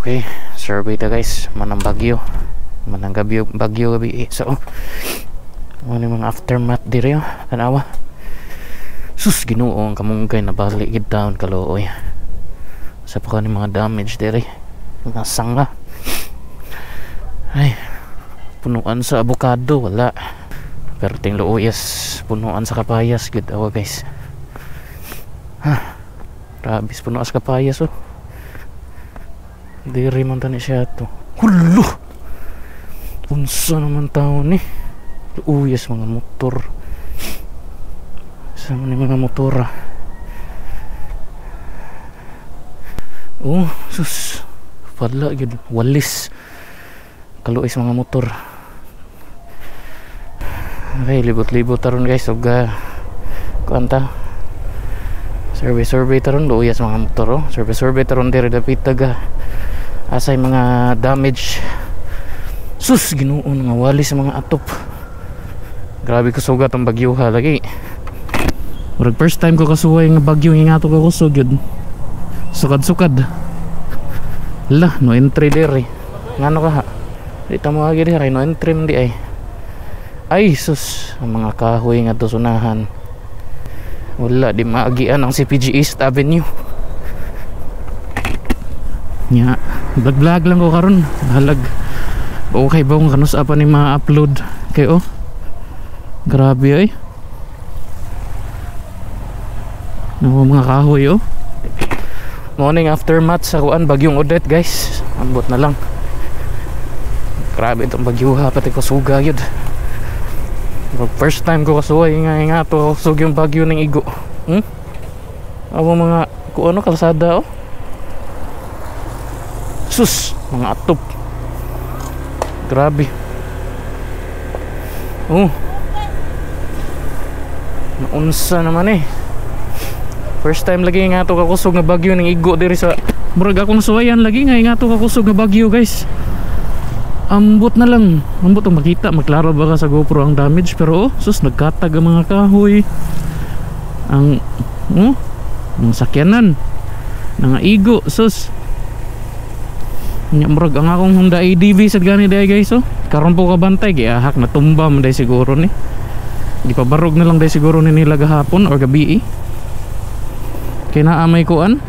Okay, survey ta guys. Manang bagyo. Manang gabyo, bagyo gabi. Eh, So, ano yung mga aftermath diri oh. Tanawa. Sus, ginoo ang kamunggay na balik gid down kalooy. Sa pa ni mga damage diri. Mga sanga. Ay, punuan sa avocado wala. Pero ting luuyas, punuan sa kapayas gud awa guys. Ha. Rabis punuan sa kapayas oh. Diri man tani siya to. Hulo! Unsa naman tao ni? Uyas mga motor. Sa ni mga motora. Oh, sus. Wala yun. Walis. Kaluis mga motor. Okay, libot-libot taron guys. Og uh, kuanta. Survey survey taron luyas mga motor oh. Survey survey taron diri dapit taga asay mga damage. Sus ginuon nga wali sa mga atop. Grabe ko sugat ang bagyo ha lagi Murag first time ko kasuway nga bagyo nga ato ko kusog yun sukad sukad lah no entry dere ngano ka ha? Di ta mo agi dere no entry di ay. Ay sus ang mga kahoy nga to sunahan. Wala di maagian ang CPG East Avenue. Nya vlog vlog lang ko karon. Halag okay ba kung kanus apa ni ma-upload kay oh. Grabe ay. Naku mga kahoy oh. Morning aftermath sa kuan bagyong Odette guys. Ambot na lang. Grabe itong bagyuha pati ko suga yun First time ko kasuway nga nga to sug yung bagyo ng igo. Hmm? Amo mga kung ano kalsada oh sus mga atop. Grabe. Oh. Naunsa naman eh. First time lagi nga to kakusog nga bagyo ng igo diri sa murag akong suwayan lagi nga nga to kakusog nga bagyo guys. Ambot na lang. Ambot ang makita. Maklaro ba sa GoPro ang damage? Pero oh sus nagkatag ang mga kahoy. Ang oh ang sakyanan. Nga igo sus murag ang akong Honda ADV sa gani day guys oh. Karon po kabantay giahak na tumba man day siguro ni. Gipabarog na lang day siguro ni nila gahapon or gabi eh. Kay naamay kuan.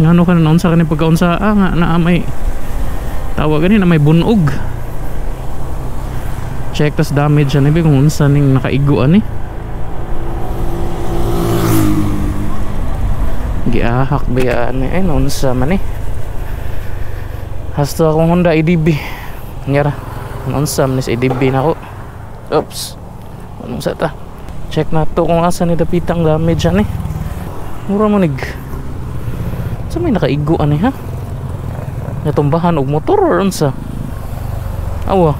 Ngano ka na unsa kani pagkaunsa ah, nga naamay tawag gani na may bunog. Check tas damage ani kung unsa ning nakaiguan ni. Giahak ba yan eh unsa man eh. Hasta akong Honda EDB. Nyara. Nonsam ni sa EDB na ako. Oops. Anong sa ta? Check na to kung asa ni dapitang damage ani. Mura mo nig. Sa may nakaigo ani ha? Natumbahan og motor or unsa? Awa.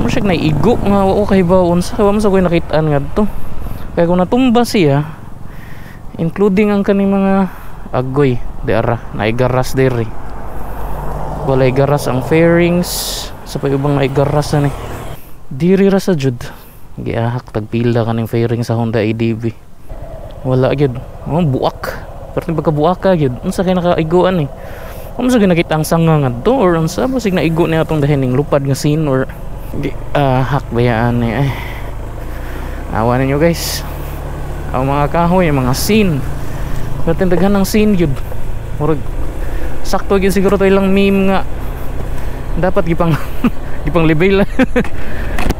Mo siya naigo nga okay ba unsa wa mo sa koy nakitaan ngadto. Kaya kung natumba siya including ang kaning mga agoy di ara naigaras diri walay garas ang fairings. Sa ibang may garas na ni. Diri ra sa jud giahak tagpila kaning fairing sa Honda ADV wala gyud. Oh, buak pero pagka buak ka gyud unsa kay nakaiguan ni? Unsa kay nakita ang sanga ngadto or unsa basig naigo niya atong dahining lupad nga scene or di ahak bayaan ni? Ay. Awa ninyo guys. Ang mga kahoy mga scene. Pero daghan ng scene gyud. Murag sakto gyud siguro to ilang meme nga. Dapat gipang gipang level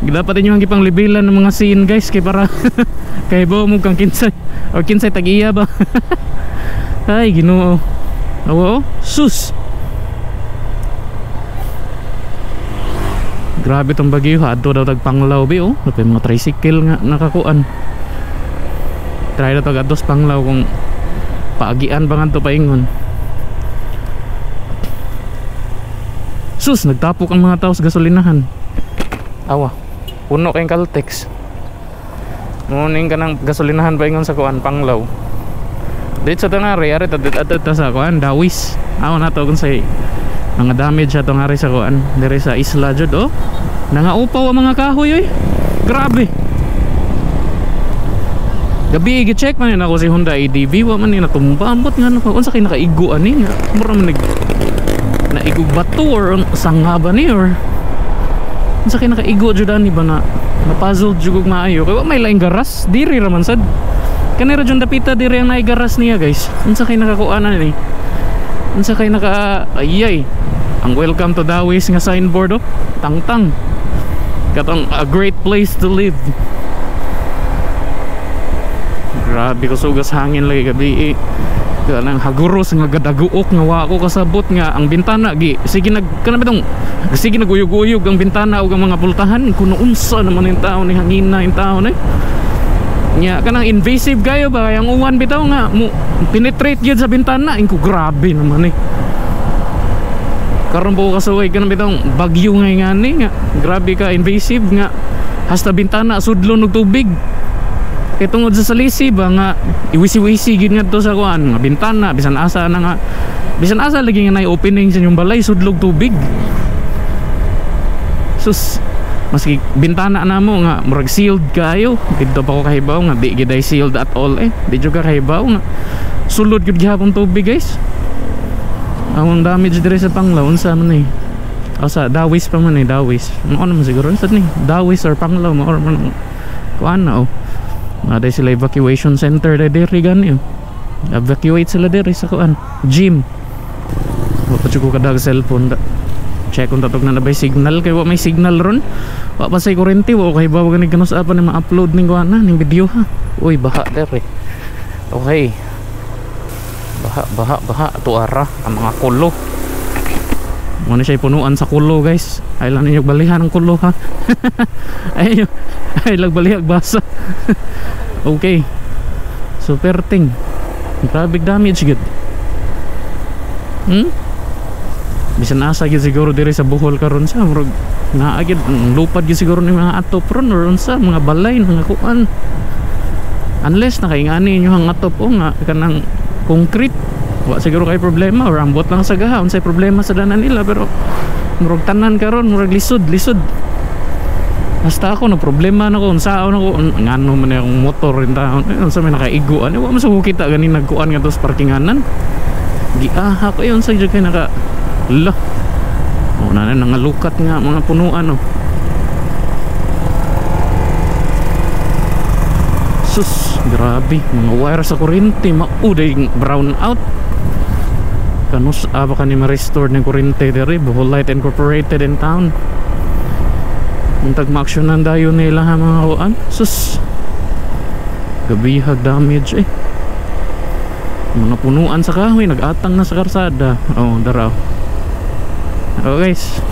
dapat inyo ang gipang levelan ng mga scene guys kay para kay bo mo kang kinsay o kinsay tag-iya ba? Ay Ginoo. Awo oh. sus! Grabe tong bagyo adto daw tag panglaw bi oh. Napay mga tricycle nga nakakuan. Try na to gados panglaw kung paagian ba nga to paingon sus nagtapok ang mga tao sa gasolinahan. Awa puno kayong Caltex Muning ka ng gasolinahan ba ingon sa kuan panglaw? Dito sa tangari ari ta ta sa kuan dawis. Aw na to kung say mga damage ato nga sa kuan. Diri sa isla jud oh. Nangaupaw ang mga kahoy oy. Grabe. Gabi i-check man yun ako si Honda ADV wa man ni natumba ambot nga unsa kay nakaigo ani nga? Mura man nag naigog bato or sanga ba ni or? Unsa kay nakaigo jud ani ba na. Na-puzzle jud og maayo. Kay wa may laing garas. Diri ra man sad. Kanira jud dapita diri ang naay garas niya guys. Unsa kay nakakuanan ni. Unsa kay naka ayay. Ang welcome to Dawis nga signboard oh. Tangtang. Katong a great place to live. Grabe ko sugas hangin lagi gabi eh kanang haguros nga gadaguok nga wa ko kasabot nga ang bintana gi. Sige nag kana bitong sige naguyog-uyog ang bintana ug ang mga pultahan? Kuno unsa naman yung tao ni hangina yung tao ni? Nya kanang invasive kayo ba? Ang uwan bitaw nga mo penetrate gyud sa bintana. Ingko grabe naman eh. Karon po kasaway kanang bitong bagyo nga ngani nga. Grabe ka invasive nga. Hasta bintana sudlon og tubig kay tungod sa salisi ba nga iwisi-wisi gid nga to sa kuan nga bintana bisan asa na nga. Bisan asa lagi nga nay opening sa inyong balay sudlog tubig. Sus maski bintana na mo nga murag sealed kayo. Dito pa ko kahibaw nga di gid sealed at all eh. Di jud ka kahibaw nga. Sulod gid gihapon tubig guys. Ang damage dire sa panglaw unsa man eh Asa, dawis pa man eh, dawis. Ano naman siguro? Sa ni, dawis or panglaw mo or man, kuan na oh. Naday sila evacuation center na diri gani oh. Evacuate sila diri sa kuan, gym. Wa pa ko kadag cellphone da. Check kung tatog na nabay signal kay wa may signal ron. Wa pa say kurente wa kay bawa gani kanus apa ni ma-upload ning kuan na ning video ha. Uy, baha diri. Okay. Baha, baha, baha. Tuara ang mga kulo. Muna siya punuan sa kulo guys. Ay lang ninyo balihan ang kulo ha? Ay, ay lang balihag basa. Okay. Super ting Grabe damage good Hmm? Bisan asa gid siguro diri sa Bohol karon sa murag naa gid mm, lupad gid siguro ni mga atop ron or unsa mga balay mga kuan. Unless nakaingani inyo ang atop o nga kanang concrete wa siguro kay problema or ambot lang sa gaha unsay problema sa danan nila pero murag tanan karon murag lisod lisod. Basta ako problema na ko unsaon ako ngano man akong motor rin taon eh, unsa may nakaigo ani wa man sa kita gani nagkuan nga sa parkinganan. Giaha ko yun sa jud kay naka la o na na nangalukat nga mga punuan oh sus grabe mga wire sa kuryente mauday brown out kanus aba ka ni ma-restore ng kuryente diri Bohol Light Incorporated in town. Muntag ma-actionan dayo nila ha mga kuan sus! Gabihag damage eh. Mga punuan sa kahoy nag-atang na sa karsada. Oh daraw oh. Guys.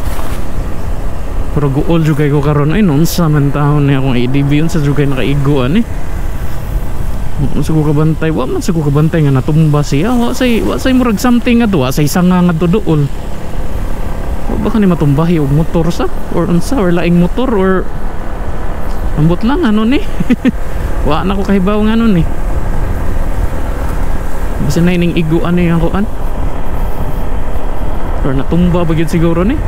Pero guol jugay ko karon. Ay nun sa man taon niya akong ADB yun sa jugay nakaiguan eh Wa sa ko wa man sa ko nga natumba siya. Wa say wa say murag something nga wa say sanga nga to duol. Wa ba ni matumbahi og motor sa or unsa or laing motor or ambot lang ano ni? Wa na ko kahibaw nga ano ni? Basta na ining igo ano yung kuan or natumba ba gyud siguro ni?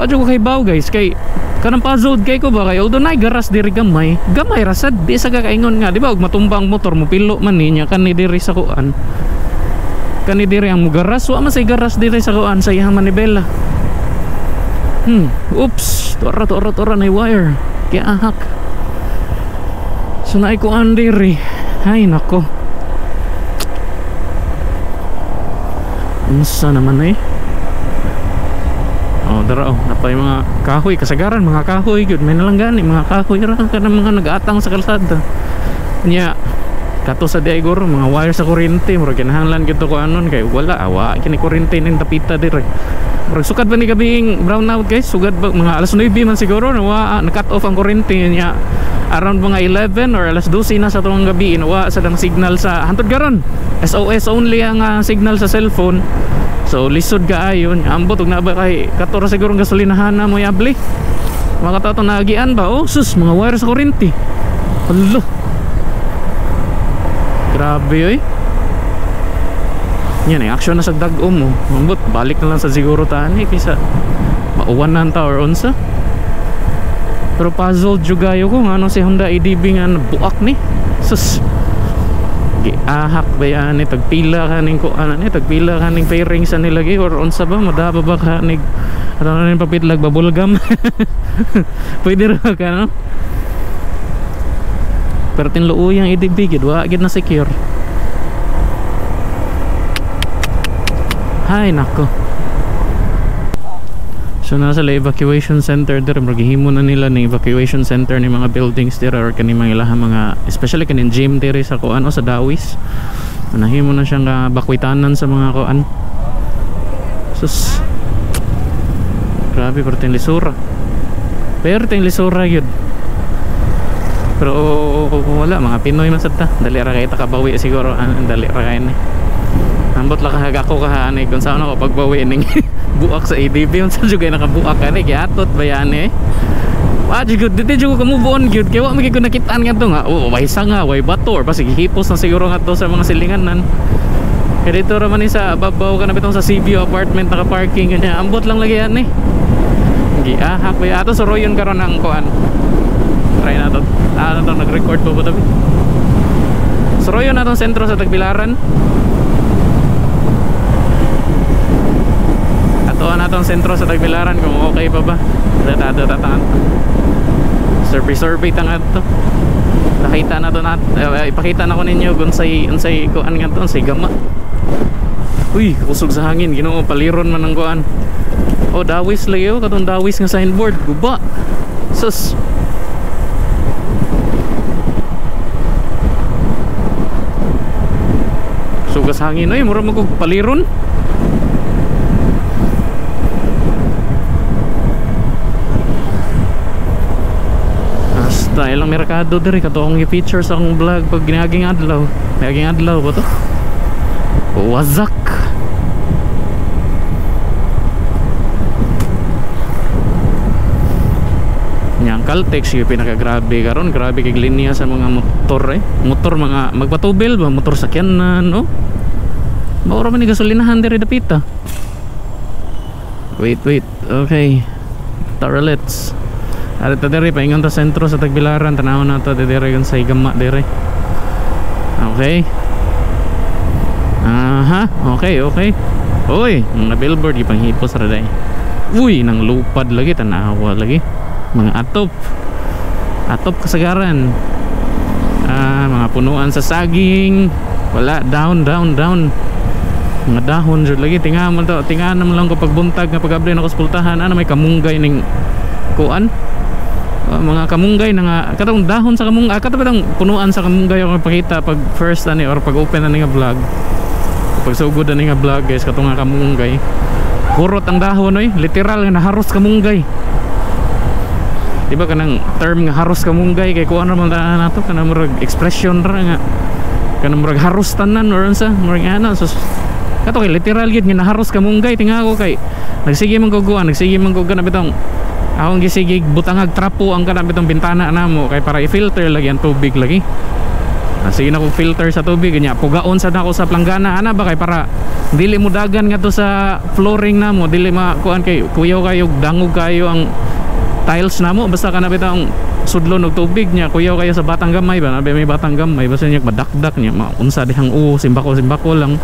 Wa jud ko kahibaw guys kay kanang puzzled kay ko ba kay although nay garas diri gamay gamay ra sad. Di sa kakaingon nga di ba og matumba ang motor mo pilo man niya kani diri sa kuan. Kani diri ang garas wa man say garas diri sa kuan sa iyang manibela. Hmm oops. Tora tora tora na wire. Kaya ahak so naay kuan diri. Ay nako. Unsa naman eh Oh, dara oh, napay mga kahoy kasagaran, mga kahoy gyud. May nalang gani mga kahoy ra kana mga nag-atang sa kalsada. Nya kato sa di guro mga wire sa kuryente murag kinahanglan gyud ko anon kay wala awa kini kuryente ning tapita dire. Murag sugad ba ni gabing brown out guys? Sugad ba mga alas 9 man siguro nawa na cut off ang kuryente nya around mga 11 or alas 12 na sa tuwang gabi inawa sa dang signal sa hantod garon. SOS only ang uh, signal sa cellphone So lisod ka ayon Ambot ug na ba kay katora siguro gasolinahan na mo yabli Mga katato nagian ba? Oh sus mga wire sa kuryente Hello Grabe oy. Yan eh action na sa dagom mo Ambot balik na lang sa siguro tani Kisa mauwan na ta or unsa Pero puzzled juga yo ko nga ano si Honda EDB nga buak ni. Sus giahak ba yan? Ni tagpila ka ning ko ano ni tagpila ka ning pairing sa nilagay or unsa ba? Madaba ba ka nig ano na ning papitlag babulgam pwede ra ka no? Pero tinluuyang idibigid wa gid na secure. Hay nako So nasa la evacuation center der maghihimo na nila ng evacuation center ni mga buildings der or kani mga ilahang mga especially kanin gym der sa kuan o sa Dawis. Nahimo na siyang uh, bakwitanan sa mga kuan. Sus. Grabe pero ting lisura. Pero ting lisura yun. Pero wala mga Pinoy man sad ta. Dali ra kay ta kabawi siguro. Ah, dali ra kay ni. Ambot la kahag ako kahanay kung saan ako pagbawi ning buak sa ADB unsa jud kay nakabuak ani kay atot bayan eh. Wa jud dito jud ko move gyud kay wa magi ko nakitaan ngadto nga. Oh, way sanga, way bato or pasig hipos na siguro ngadto sa mga silinganan. Kaya dito raman sa babaw ka na bitong sa CBO apartment naka-parking kanya. Ambot lang lagi yan eh. Giahak ba ato suroyon karon ang kuan. Try na to. Ah, to nag-record po ba tabi? Suroyon na tong sentro sa Tagbilaran. Tuwa na tong sentro sa Tagbilaran kung okay pa ba. Datado tataan. Survey survey tanga to. Nakita na to na uh, ipakita na ko ninyo kung say unsay kuan nga to, unsay gama. Uy, kusog sa hangin, Ginoo paliron man ang kuan. Oh, dawis layo katong dawis nga signboard, guba. Sus. Sugas hangin oy, mura kog paliron. Basta ilang merkado diri kato akong i-feature sa akong vlog pag ginaging adlaw ginaging adlaw ba to? Wazak! Yang Caltex yung pinakagrabe karon grabe kay linya sa mga motor eh. Motor mga magpatubil ba motor sakyanan no Maura man ni gasolinahan diri dapita. Wait wait okay. Tara let's Ari ta diri paingon ta sentro sa Tagbilaran tanaw na to diri kun sa igama diri. Okay. Aha, okay, okay. Uy, mga billboard ipanghipos ra day. Uy, nang lupad lagi tanawa lagi. Mga atop. Atop kasagaran. Ah, mga punuan sa saging. Wala, down, down, down. Mga dahon jud lagi tinga mo to. Tinga na lang ko pagbuntag nga pag-abri na ko pultahan ana may kamunggay ning kuan uh, mga kamunggay na nga katong dahon sa kamunggay ah, katong punuan sa kamunggay ako pakita pag first ani or pag open ani nga vlog. Pag sugod ani nga vlog guys katong nga kamunggay. Kurot ang dahon oy. Literal nga naharos kamunggay. Di ba kanang term nga haros kamunggay kay kuan man ta nato kanang murag expression ra nga. Kanang murag haros tanan or unsa murag ana so kato literal gid nga naharos kamunggay tinga ko kay nagsige man guguan nagsige man guguan na bitong akong gisigig butangag trapo ang kanang bitong bintana namo kay para i-filter lagi ang tubig lagi. Ah, sige na ko filter sa tubig nya pugaon sa nako sa planggana ana ba? Kay para dili mo dagan nga to sa flooring namo dili ma kuan kay kuyaw kayo dangog kayo ang tiles namo basta kana bitong sudlon og tubig nya kuyaw kayo sa batang gamay ba? Nabi may batang gamay basta nya madakdak nya maunsa dihang u simbako simbako lang.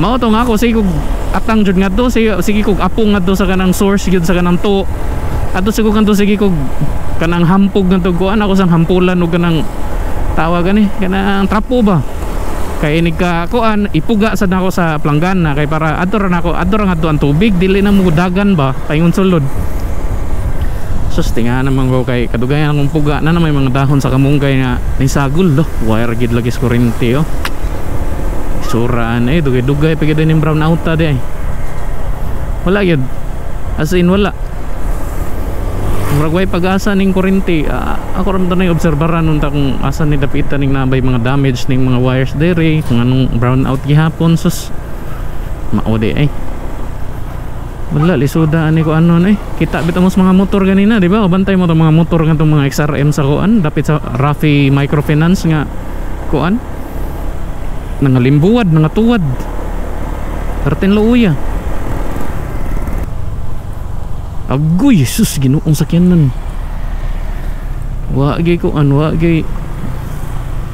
Mao to nga ako sige kog atang jud ngadto sige sige kog apong ngadto sa kanang source gyud sa kanang to ato siguro kanto sige kog kanang hampog kanto kuan ako sang hampulan og kanang tawag gani kanang trapo ba? Kay ini ka kuan ipuga sad nako sa planggana kay para adto ra nako adto ra ngadto ang tubig dili na mo dagan ba? Paingon sulod sus tinga naman ko kay kadugayan akong puga na na may mga dahon sa kamunggay nga nisagol do. Wire gid lagi sa kurente oh. Suraan eh dugay-dugay pagid ning brown outa di wala yun. As in wala murag way pag-asa ning kurente uh, ako ram na obserbaran unta kung asa ni dapitan ning nabay mga damage ning mga wires dere kung anong brown out gihapon sus. Maode ay. Wala lisuda ani ko ano eh kita bitaw mo mga motor ganina di ba? Bantay mo tong mga motor nga tong mga XRM sa kuan dapit sa Rafi Microfinance nga kuan. Nangalimbuwad nangatuwad Karten luuya Agoy, sus, ginuong sakyanan. Wa gay ko an, wa gay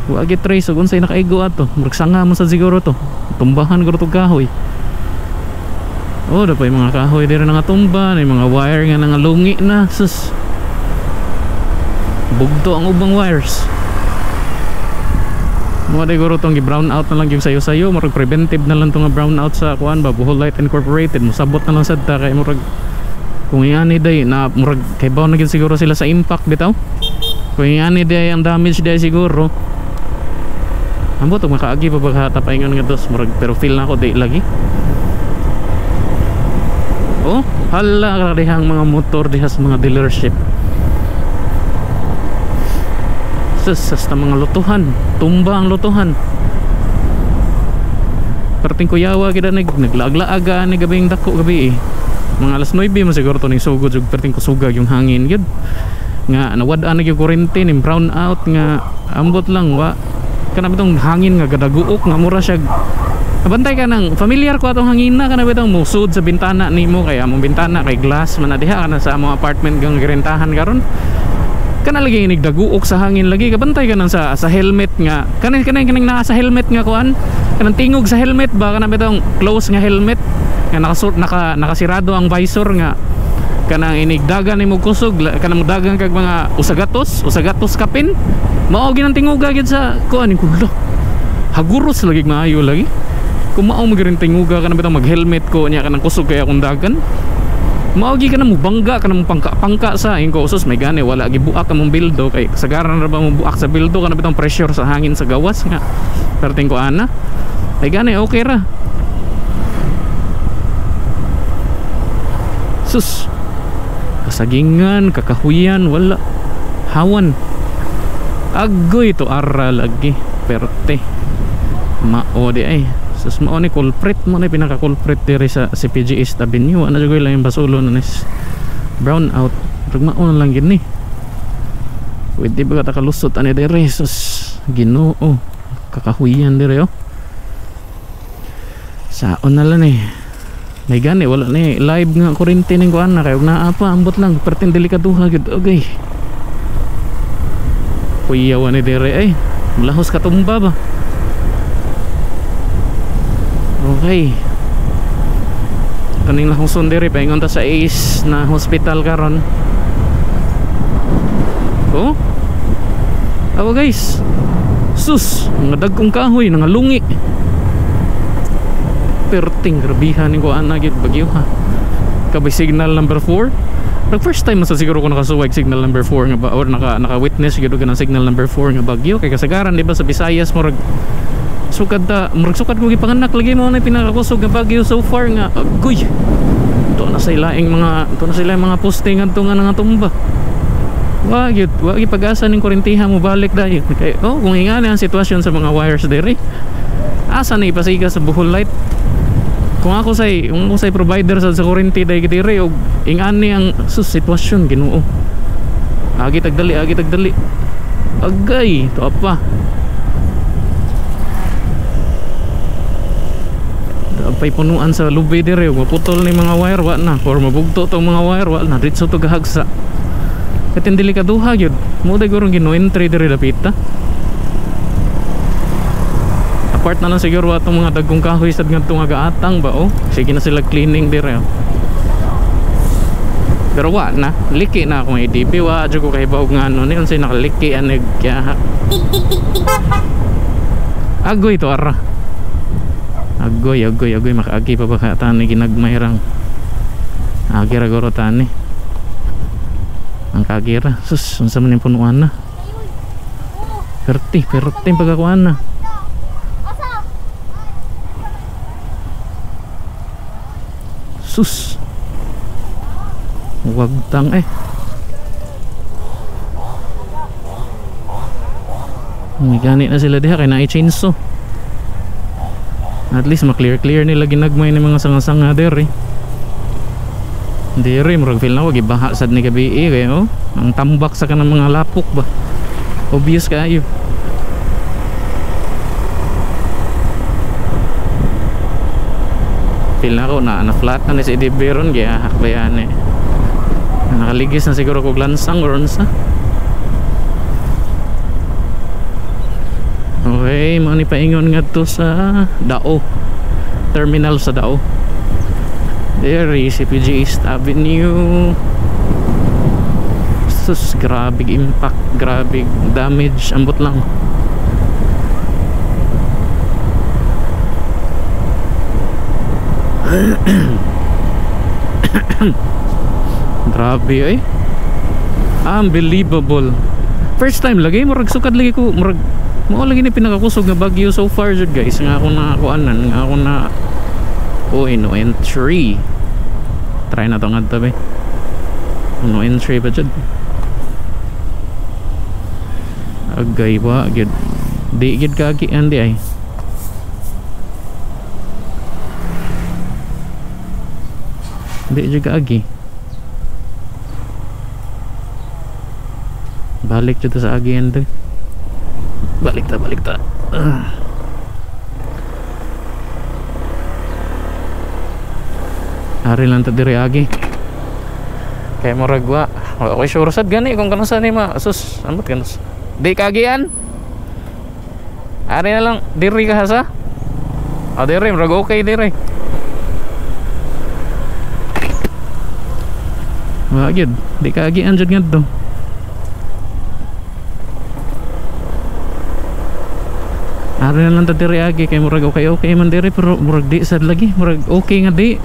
wa gid trace ug unsay nakaigo ato murag sanga mo sa siguro to tumbahan guro to kahoy oh dapat mga kahoy diri nga tumba na mga wire nga nga lungi na sus. Bugto ang ubang wires. Mga siguro tong brown out na lang yung sayo sayo murag preventive na lang tong brown out sa kuan ba Bohol Light Incorporated musabot na lang sad ta kay murag kung iani day na murag kay baw na siguro sila sa impact bitaw kung iani day ang damage day siguro Amo to makaagi pa baka tapaingon nga dos murag pero feel na ako di lagi. Oh, hala dihang mga motor diha sa mga dealership. Sus, sa mga lutuhan, tumba ang lutuhan. Perting kuyawa kita nag naglaag-laaga ni gabing dako gabi eh. Mga alas 9 mo siguro to ning sugod jug perting kusugag yung hangin gid. Nga nawad-an yung kurente ni brown out nga ambot lang wa. Kana bitong hangin nga gadaguok nga mura siya. Abantay ka nang familiar ko atong hangin na kana bitong musud sa bintana nimo kay among bintana kay glass man na diha kana sa among apartment gang girentahan karon. Kana lagi inig daguok sa hangin lagi kabantay ka nang sa sa helmet nga. Kanin kanin kaning naa sa helmet nga kuan? Kanang tingog sa helmet ba? Kana bitong close nga helmet nga nakasur naka nakasirado ang visor nga. Kanang inigdagan nimo kusog kanang dagan kag mga usagatos usagatos kapin. Mao ginang tinguga gid sa kuan ni kulo haguros lagi maayo lagi. Kung mao mo giring tinguga ka na mag helmet ko niya kanang kusog kaya akong dagan. Mao gi ka na mo bangga ka na mo pangka pangka sa ingo usos may gani wala gi buak ka mong bildo. Kay sagaran ra ba mo buak sa bildo ka na bitang pressure sa hangin sa gawas nga. Perting ko ana may gani okay ra sus kasagingan kakahuyan wala. Hawan. Agoy to ara lagi perte. Mao di ay. Sus mao ni culprit mo ni pinaka culprit diri sa CPG East Avenue ano jud lang yung basulo na nis. Brown out. Rug mao na lang gid ni. Pwede ba ka kalusot ani diri sus? Ginoo. Kakahuyan diri oh. Saon na lang eh may gani wala ni. Live nga kurente ning kuan na kay ug naa pa ambot lang. Pertin delikaduha gid okay. Kuyaw ni dire ay malahos ka tumba ba okay. Kaning lahong sundiri paingon ta sa ACE na hospital karon. Oh? Awa guys. Sus mga dagkong kahoy nangalungi perting grabihan ni ko anagid bagyo ha? Kabay signal number 4 Nag first time sa siguro ko nakasuwag signal number 4 nga ba or naka naka witness gyud ka ng signal number 4 nga bagyo. Kay kasagaran di ba sa Visayas murag sukad ta murag sukad ko gipanganak lagi mo na pinakakusog nga bagyo so far nga agoy! To na sa ilaing mga to na sila mga posting adto nga nga tumba wa gyud wa gyud pag-asa ning kurentiha mo balik dayon kay oh kung ingani ang sitwasyon sa mga wires diri asa na ipasiga sa Bohol Light kung ako say kung ako say provider sa, sa kurente dai gidire og ingani ang sus sitwasyon Ginoo. Agi tagdali agi tagdali. Agay to apa. Apay punuan sa lubi dire maputol ni mga wire wa na. Or mabugto tong mga wire wa na. Ditso to gahagsa. Katin delikaduha gyud. Mo day gurong gino entry dire dapita apart na lang siguro atong mga dagkong kahoy sad ngadto nga gaatang ba oh? Sige na sila cleaning dire oh. pero wa na liki na akong EDP wa adyo ko kahibawag nga ano ni unsay nakaliki anig kaya agoy to ara. Agoy agoy agoy makaagi pa ba tani ginagmayrang. Agira goro tani. Ang kagira sus unsa man yung punuan na? Perti perti pagkakuan na sus wag tang eh. May ganit na sila diha kay na i-chainsaw at least maklear clear nila ginagmay ng mga sanga-sanga der eh diri murag feel na wag ibaha sad ni gabi eh kay oh ang tambak sa kanang mga lapok ba? Obvious kayo feel na ko na na flat na ni si EDB ron kaya hakbayan eh nakaligis na siguro kog lansang or unsa Okay, mga ni paingon nga to sa Dao. Terminal sa Dao. There is CPG East Avenue. Sus, grabe impact, grabe damage, ambot lang. grabe ay. Unbelievable. First time lagi murag sukad lagi ko murag mo lagi ni pinakakusog nga bagyo so far jud guys. Nga ako na kuanan nga ako na oh no entry. Try na to nga tabi no entry ba jud? Agay ba gid di gid kagi andi ay di jud kaagi balik dito sa agi andi balik ta balik ta Ah. Ari lang ta diri agi. Kaya mo ragwa okay sure sad gani kung kanang sa ni ma sus amot kanus di kagian Ari na lang diri ka sa Ah diri murag okay diri Wa gyud di kagian jud ngadto Ari na lang ta diri agi kay murag okay okay man diri pero murag di sad lagi. Murag okay nga di.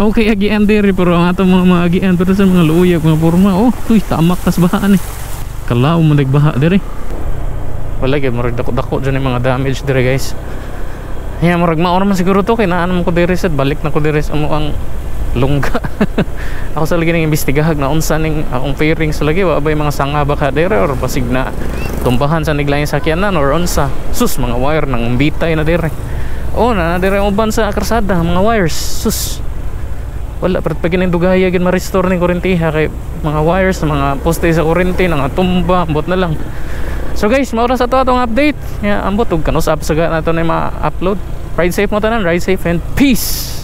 Okay agian diri pero ang atong mga mga agian pero sa mga luyag mga porma oh tuy tamak tas baha ni. Kalaw mo nagbaha diri. Wala gyud murag dako-dako dyan yung mga damage diri guys. Yeah murag maor man siguro to kay naan mo ko diri sad. Balik na ko diri sa amo ang lungga. Ako sa lagi nang imbestigahag na unsa ning akong fairing sa lagi wa ba mga sanga baka diri or basig na tumbahan sa niglaing sakyanan or unsa? Sus mga wire nang bitay na diri oh na na ang uban sa karsada mga wires. Sus. Wala pero pag dugaya gid ma-restore ning kurentiha kay mga wires mga poste sa kurente nga tumba ambot na lang. So guys maura sa to atong update. Yeah, ambot ug kanus up sa nato na ma-upload. Ride safe mo tanan ride safe and peace